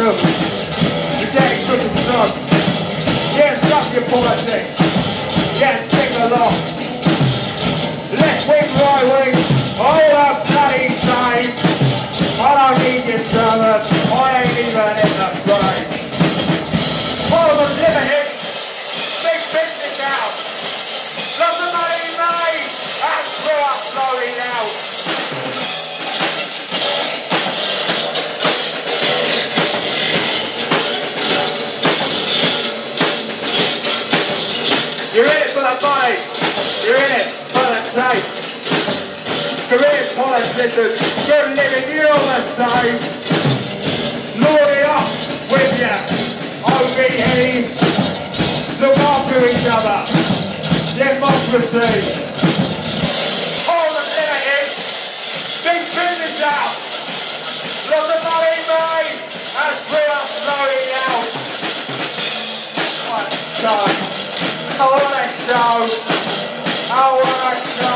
broken. The dag's broken, the You're in it for the fight. You're in it for the fight. Career politicians, you're living your the time. Lord it up with ya. OBE. Look after each other. Democracy. show. I wanna.